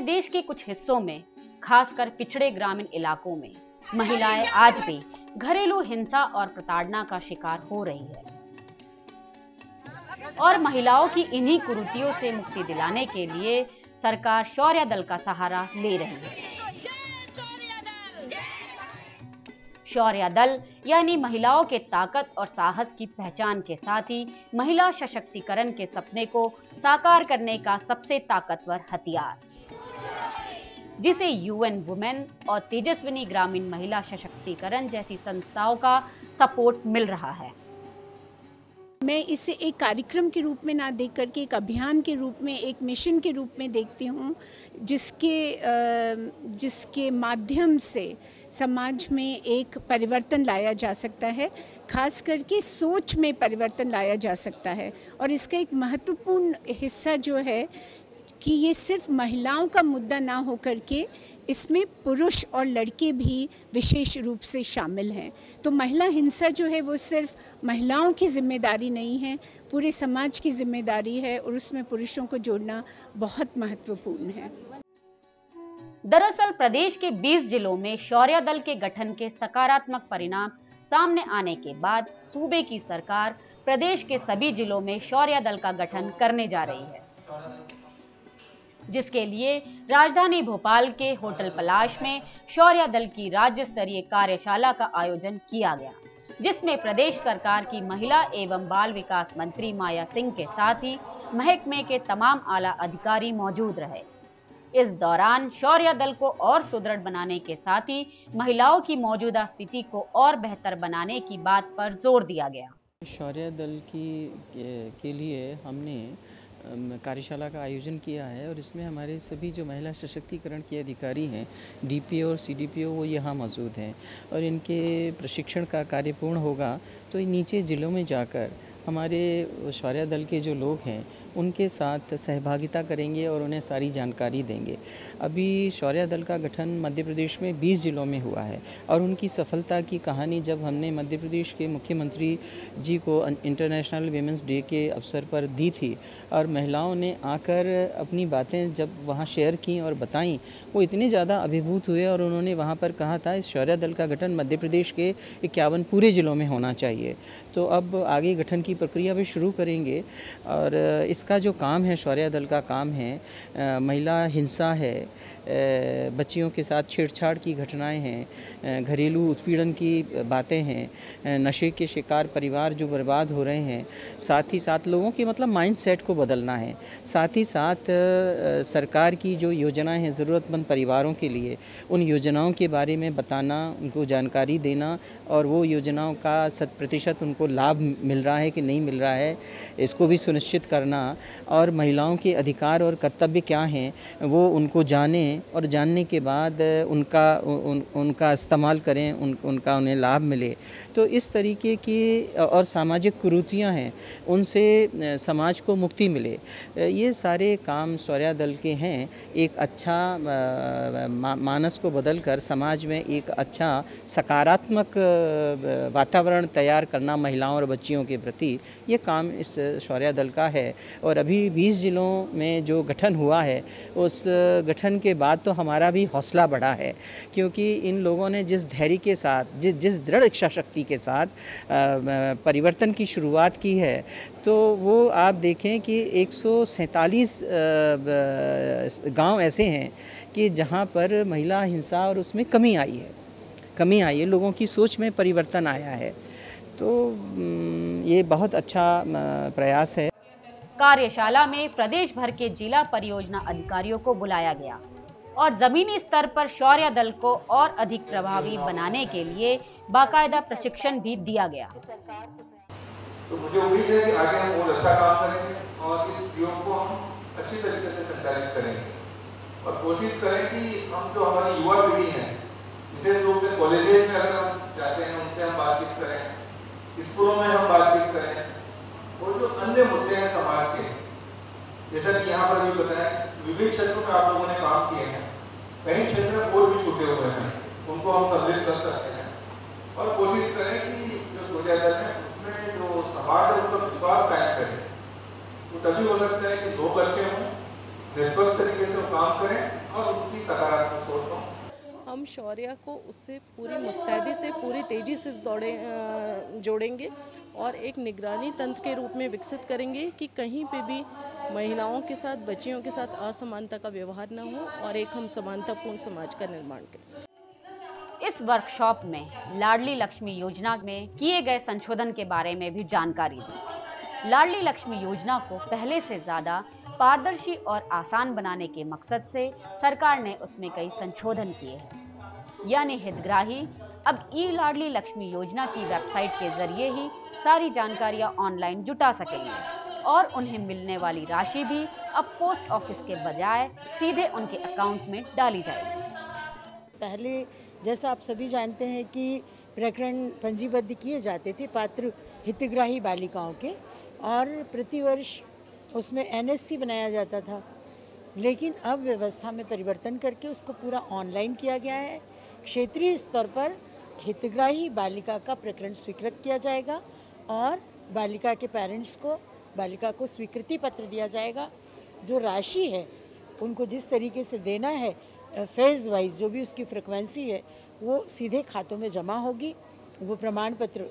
हमारे देश के कुछ हिस्सों में, खासकर पिछड़े ग्रामीण इलाकों में, महिलाएँ आज भी घरेलू हिंसा और प्रताड़ना का शिकार हो रही है। और महिलाओं की इन्हीं कुरीतियों से मुक्ति दिलाने के लिए सरकार शौर्य दल का सहारा ले रही है। शौर्य दल, यानी महिलाओं के ताकत और साहस की पहचान के साथ ही महिला सशक्तिकरण के सपने को साकार करने का सबसे ताकतवर हथियार। जिसे यूएन वुमेन और तेजस्विनी ग्रामीण महिला सशक्तिकरण जैसी संस्थाओं का सपोर्ट मिल रहा है। मैं इसे एक कार्यक्रम के रूप में ना देख करके, एक अभियान के रूप में, एक मिशन के रूप में देखती हूँ, जिसके जिसके माध्यम से समाज में एक परिवर्तन लाया जा सकता है। खास करके सोच में परिवर्तन लाया जा सकता है। और इसका एक महत्वपूर्ण हिस्सा जो है कि ये सिर्फ़ महिलाओं का मुद्दा ना हो करके इसमें पुरुष और लड़के भी विशेष रूप से शामिल हैं। तो महिला हिंसा जो है वो सिर्फ़ महिलाओं की ज़िम्मेदारी नहीं है, पूरे समाज की ज़िम्मेदारी है और उसमें पुरुषों को जोड़ना बहुत महत्वपूर्ण है। दरअसल प्रदेश के 20 जिलों में शौर्य दल के गठन के सकारात्मक परिणाम सामने आने के बाद सूबे की सरकार प्रदेश के सभी जिलों में शौर्य दल का गठन करने जा रही है। जिसके लिए राजधानी भोपाल के होटल पलाश में शौर्य दल की राज्य स्तरीय कार्यशाला का आयोजन किया गया जिसमें प्रदेश सरकार की महिला एवं बाल विकास मंत्री माया सिंह के साथ ही महकमे के तमाम आला अधिकारी मौजूद रहे। इस दौरान शौर्य दल को और सुदृढ़ बनाने के साथ ही महिलाओं की मौजूदा स्थिति को और बेहतर बनाने की बात पर ज़ोर दिया गया। शौर्य दल की के, लिए हमने कार्यशाला का आयोजन किया है और इसमें हमारे सभी जो महिला सशक्तिकरण के अधिकारी हैं डीपीओ और सीडीपीओ वो यहाँ मौजूद हैं और इनके प्रशिक्षण का कार्य पूर्ण होगा तो नीचे ज़िलों में जाकर हमारे शौर्य दल के जो लोग हैं उनके साथ सहभागिता करेंगे और उन्हें सारी जानकारी देंगे। अभी शौर्य दल का गठन मध्य प्रदेश में 20 ज़िलों में हुआ है और उनकी सफलता की कहानी जब हमने मध्य प्रदेश के मुख्यमंत्री जी को इंटरनेशनल वीमेंस डे के अवसर पर दी थी और महिलाओं ने आकर अपनी बातें जब वहाँ शेयर की और बताई, वो इतने ज़्यादा अभिभूत हुए और उन्होंने वहाँ पर कहा था, इस शौर्य दल का गठन मध्य प्रदेश के इक्यावन पूरे ज़िलों में होना चाहिए। तो अब आगे गठन की प्रक्रिया भी शुरू करेंगे और इस इसका जो काम है, शौर्य दल का काम है महिला हिंसा है बच्चियों के साथ छेड़छाड़ की घटनाएँ हैं घरेलू उत्पीड़न की बातें हैं नशे के शिकार परिवार जो बर्बाद हो रहे हैं, साथ ही साथ लोगों के मतलब माइंड सेट को बदलना है, साथ ही साथ सरकार की जो योजनाएँ हैं, ज़रूरतमंद परिवारों के लिए, उन योजनाओं के बारे में बताना, उनको जानकारी देना और वो योजनाओं का शत प्रतिशत उनको लाभ मिल रहा है कि नहीं मिल रहा है, इसको भी सुनिश्चित करना और महिलाओं के अधिकार और कर्तव्य क्या हैं वो उनको जानें और जानने के बाद उनका उन, उनका इस्तेमाल करें उन, उनका उन्हें लाभ मिले। तो इस तरीके की और सामाजिक कुरूतियाँ हैं उनसे समाज को मुक्ति मिले। ये सारे काम शौर्या दल के हैं। एक अच्छा मानस को बदल कर समाज में एक अच्छा सकारात्मक वातावरण तैयार करना महिलाओं और बच्चियों के प्रति ये काम इस शौर्या दल का है। और अभी 20 ज़िलों में जो गठन हुआ है, उस गठन के बाद तो हमारा भी हौसला बढ़ा है। क्योंकि इन लोगों ने जिस धैर्य के साथ, जिस जिस दृढ़ इच्छा शक्ति के साथ परिवर्तन की शुरुआत की है तो वो आप देखें कि एक गाँव ऐसे हैं कि जहाँ पर महिला हिंसा और उसमें कमी आई है। कमी आई है, लोगों की सोच में परिवर्तन आया है। तो ये बहुत अच्छा प्रयास है। कार्यशाला में प्रदेश भर के जिला परियोजना अधिकारियों को बुलाया गया और जमीनी स्तर पर शौर्य दल को और अधिक प्रभावी बनाने के लिए बाकायदा प्रशिक्षण भी दिया गया। तो मुझे उम्मीद है कि आगे हम और अच्छा काम करेंगे और इस योग को हम अच्छी तरीके से संचालित करेंगे। और कोशिश करें कि हम जो हमारी युवा पीढ़ी है, विशेष रूप से कॉलेजेस में अगर हम जाते हैं, उनसे हम बातचीत करें, स्कूलों में हम बातचीत करें और जो अन्य मुद्दे हैं समाज के, जैसा कि यहाँ पर भी बताया, विभिन्न क्षेत्रों में आप लोगों ने काम किए हैं। कई क्षेत्र में और भी छूटे हुए हैं उनको हम सम्मिलित कर सकते हैं और कोशिश करें कि जो सोचा जाता है उसमें जो समाज है उसका विश्वास कायम करे तो तभी हो सकता है कि लोग अच्छे हों निष्पक्ष तरीके से वो काम करें और उनकी सकारात्मक सोच हो हम शौर्य को उससे पूरी मुस्तैदी से, पूरी तेज़ी से दौड़े जोड़ेंगे और एक निगरानी तंत्र के रूप में विकसित करेंगे कि कहीं पे भी महिलाओं के साथ, बच्चियों के साथ असमानता का व्यवहार न हो और एक हम समानतापूर्ण समाज का निर्माण कर सकें। इस वर्कशॉप में लाडली लक्ष्मी योजना में किए गए संशोधन के बारे में भी जानकारी दी। लाडली लक्ष्मी योजना को पहले से ज़्यादा पारदर्शी और आसान बनाने के मकसद से सरकार ने उसमें कई संशोधन किए हैं। यानी हितग्राही, अब ई लाडली लक्ष्मी योजना की वेबसाइट के ज़रिए ही सारी जानकारियाँ ऑनलाइन जुटा सकेंगे और उन्हें मिलने वाली राशि भी अब पोस्ट ऑफ़िस के बजाय सीधे उनके अकाउंट में डाली जाएगी। पहले जैसा आप सभी जानते हैं कि प्रकरण पंजीबद्ध किए जाते थे पात्र हितग्राही बालिकाओं के और प्रतिवर्ष उसमें एनएससी बनाया जाता था। लेकिन अब व्यवस्था में परिवर्तन करके उसको पूरा ऑनलाइन किया गया है। क्षेत्रीय स्तर पर हितग्राही बालिका का प्रकरण स्वीकृत किया जाएगा और बालिका के पेरेंट्स को, बालिका को स्वीकृति पत्र दिया जाएगा। जो राशि है, उनको जिस तरीके से देना है फ़ेज़ वाइज जो भी उसकी फ्रिक्वेंसी है, वो सीधे खातों में जमा होगी। वो प्रमाण पत्र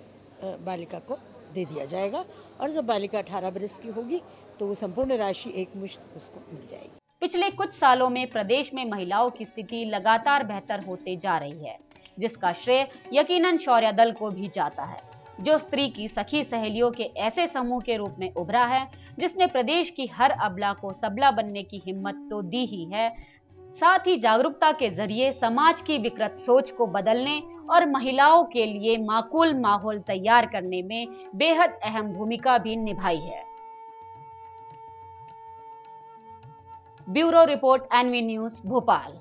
बालिका को दे दिया जाएगा और जब बालिका 18 बरस की होगी तो वो संपूर्ण राशि एक मुश्त उसको मिल जाएगी। पिछले कुछ सालों में प्रदेश में महिलाओं की स्थिति लगातार बेहतर होते जा रही है, जिसका श्रेय यकीनन शौर्य दल को भी जाता है। जो स्त्री की सखी सहेलियों के ऐसे समूह के रूप में उभरा है, जिसने प्रदेश की हर अबला को सबला बनने की हिम्मत तो दी ही है साथ ही जागरूकता के ज़रिए समाज की विकृत सोच को बदलने और महिलाओं के लिए माकूल माहौल तैयार करने में बेहद अहम भूमिका भी निभाई है। Bureau report NV news, Bhopal.